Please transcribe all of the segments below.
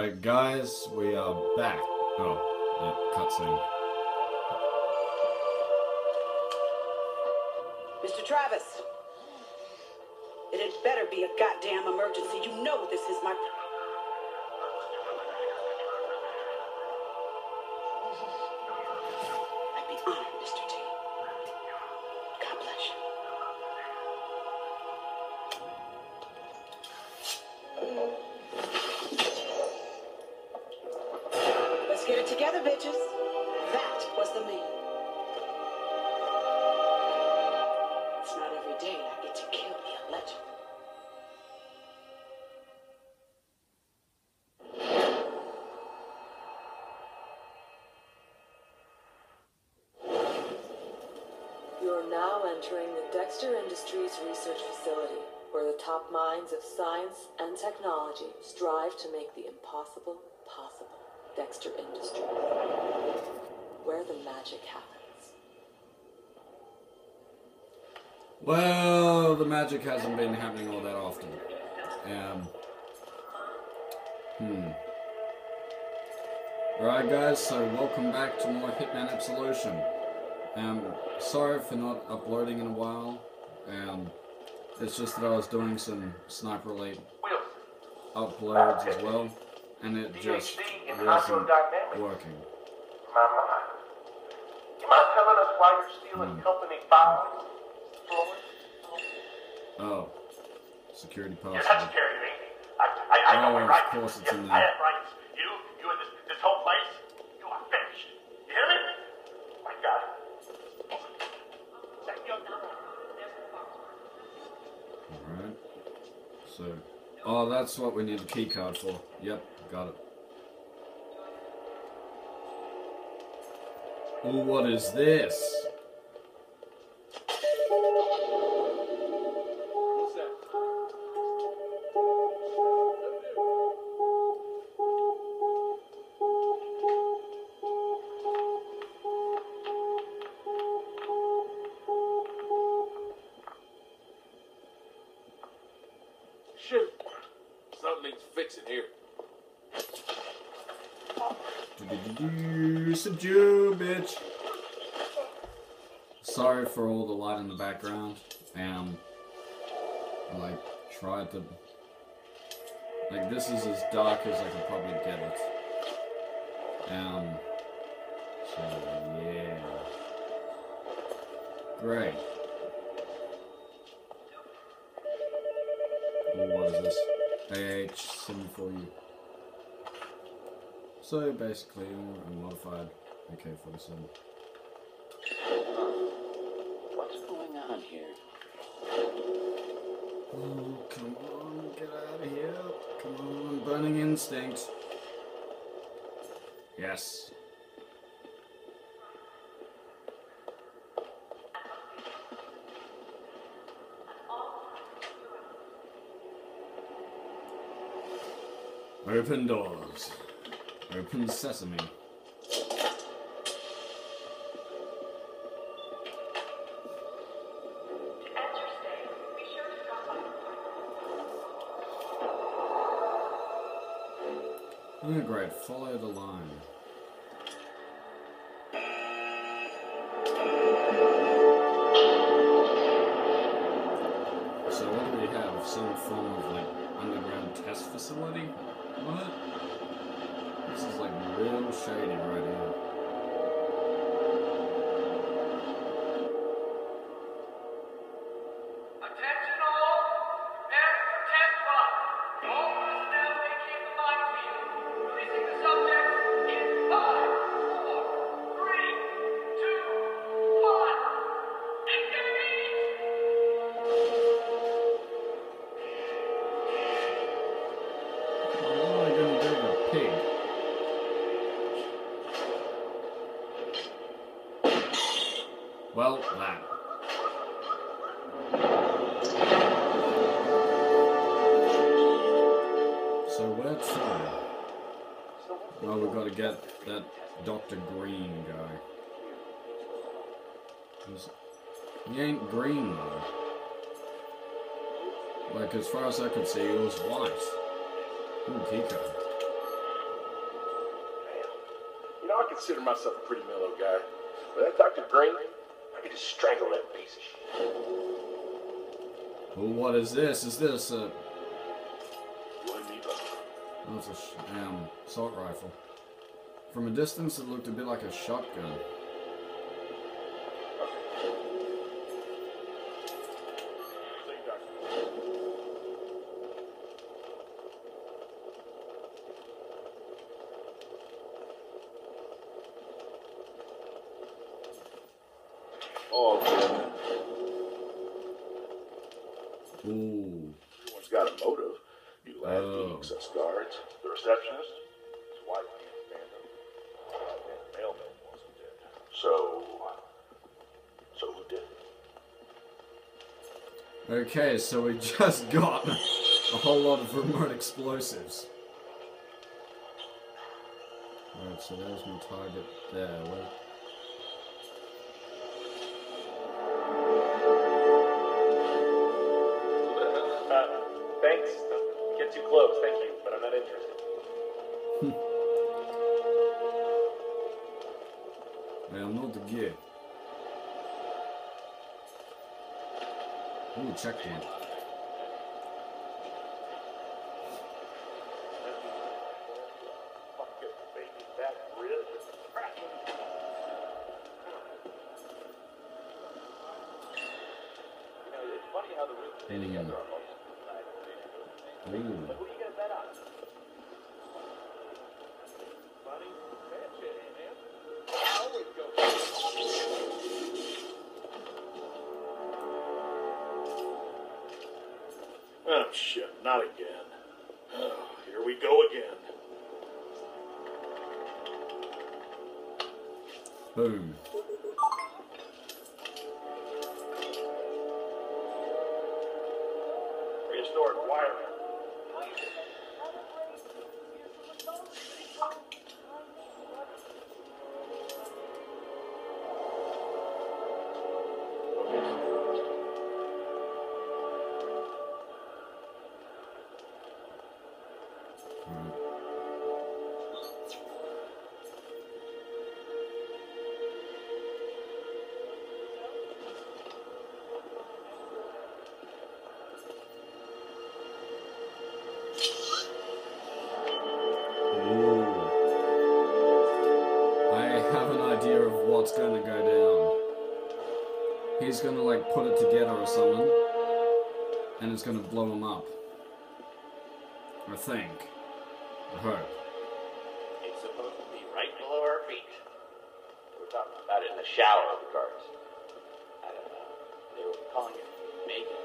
Alright, guys, we are back. Oh, yeah, cutscene. Mr. Travis. It had better be a goddamn emergency. You know this is my. Together, bitches. That was the man. It's not every day I get to kill the legend. You are now entering the Dexter Industries Research Facility, where the top minds of science and technology strive to make the impossible possible. Dexter Industries, where the magic happens. Well, the magic hasn't been happening all that often. Um. Hmm. Alright, guys, so welcome back to more Hitman Absolution. Um, sorry for not uploading in a while. Um, it's just that I was doing some Sniper Elite uploads as well, and it just wasn't working. My mind. Am I telling us why you're stealing Hmm. company files, Oh, security You're not security, you? I, I, I know Oh, what of rights. course it's yes, in I there. have rights. You, you and this, this whole place, you are finished. You hear me? My God. That young girl. Alright. So, oh, that's what we need the key card for. Yep, got it. Oh, what is this? Shoot. Something needs fixing here. Do-do-do-do, Subdue, bitch. Sorry for all the light in the background. Um, I like tried to. Like this is as dark as I can probably get it. Um. So yeah. Great. What is this? AH-74U. So basically, a modified AK-47. What's going on here? Oh, come on, get out of here. Come on, burning instinct. Yes. Open doors. Open sesame. Oh, great. Follow the line. Real shady right here. So where to? Oh, uh, we gotta get that Dr. Green guy. He ain't green though. Like, as far as I could see, it was white. Ooh, I consider myself a pretty mellow guy. But that Dr. Green, I could just strangle that piece of shit. Well, what is this? Is this a... It's a um, assault rifle. From a distance, it looked a bit like a shotgun. Oh, Jim. Ooh. Everyone's got a motive. You us guards, the receptionist, his wife the uh, mailman wasn't dead. So, so who did? Okay, so we just got a whole lot of remote explosives. Alright, so there's my target there. Where... the roots Painting in. Ooh. Oh, shit, not again. Oh, here we go again. Boom. He's gonna like put it together or something, and it's gonna blow him up. I think. I hope. It's supposed to be right below our feet. We're talking about it in the shower of the cards. I don't know. They were calling it Megan.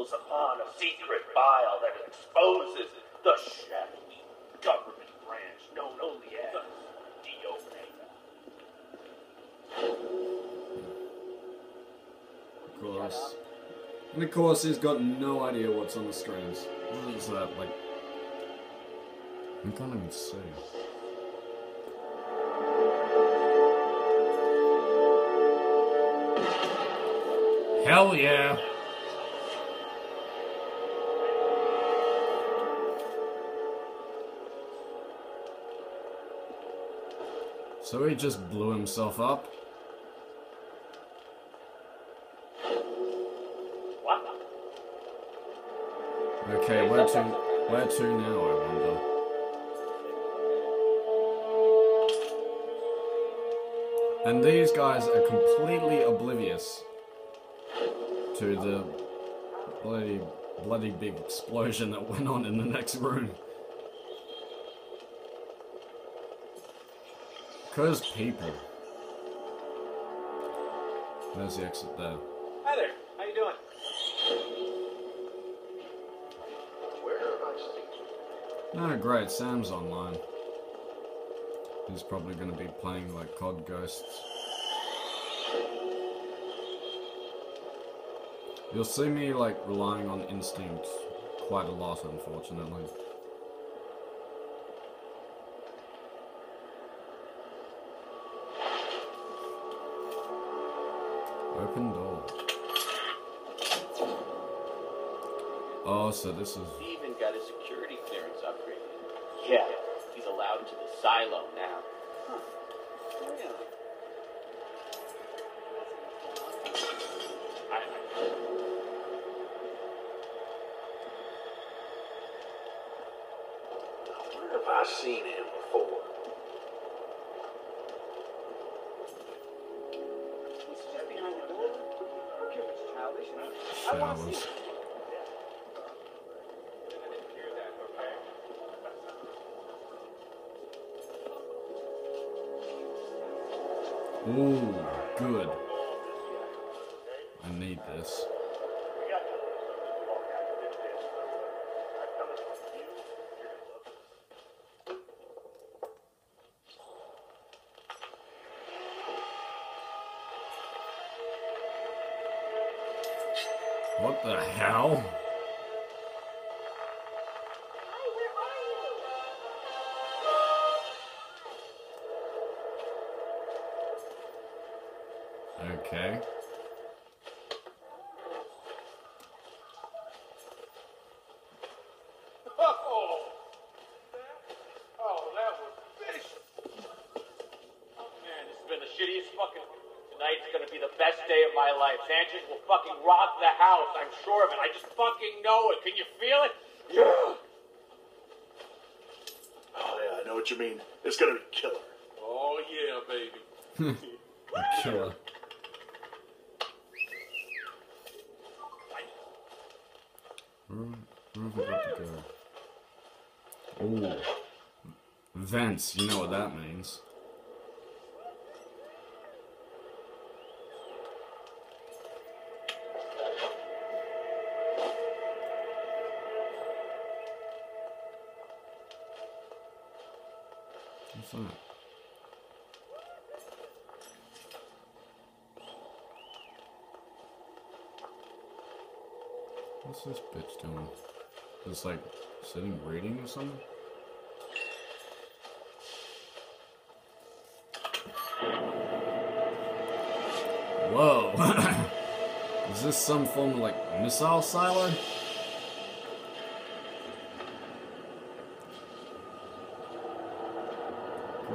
Stumbles upon a secret file that exposes the shadowy government branch known only as the Omega. Of course. And of course, he's got no idea what's on the screens. What is that, like... I can't even see. Hell yeah! So he just blew himself up? Okay, where to? Where to now? I wonder. And these guys are completely oblivious to the bloody, bloody big explosion that went on in the next room. Cause people. There's the exit there. Hi there. How you doing? Where have I seen you? Oh, great, Sam's online. He's probably going to be playing like COD Ghosts. You'll see me like relying on instinct quite a lot, unfortunately. Open door. Oh, so this is He even got his security clearance upgraded. Yeah, he's allowed into the silo now. I, Where have I seen him before? Showers. Ooh, What the hell? Okay. Oh, oh, that was vicious. man, this has been the shittiest fucking. Tonight's gonna be the best day of my life. Sanchez will fucking rock the house. I'm sure of it. I just fucking know it. Can you feel it? Yeah. Oh yeah, I know what you mean. It's gonna be killer. Oh yeah, baby. Hmm. Killer. Where, where have we got to go? Ooh. Vents, you know what that means. What's? What's this bitch doing? Just like sitting waiting or something? Whoa! Is this some form of like missile silo? Great. Just great. You still bitter over what Dr. Valentine said earlier? Look, don't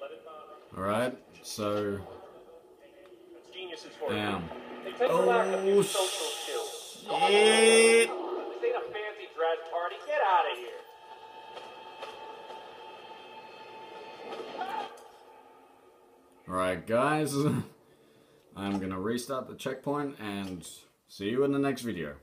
let it bother. Alright, so. That's geniuses for you. Damn. They take the lack of new Oh, social skills. Shit! This ain't a fancy dress party. Get out of here. Alright, guys. I'm gonna restart the checkpoint and see you in the next video.